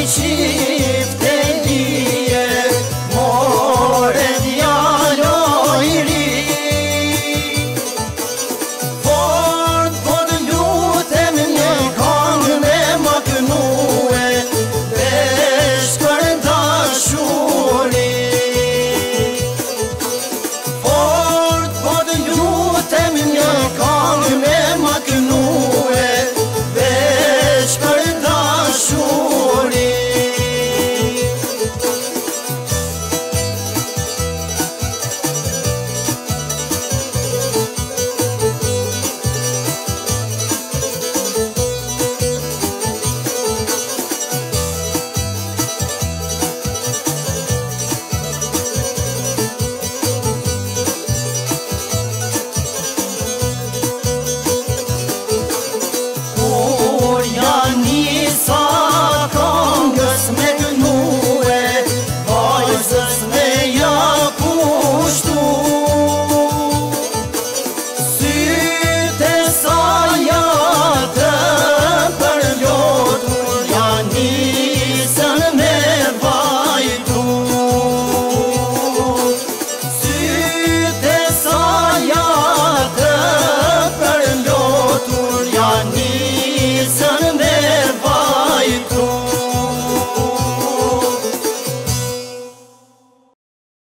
一起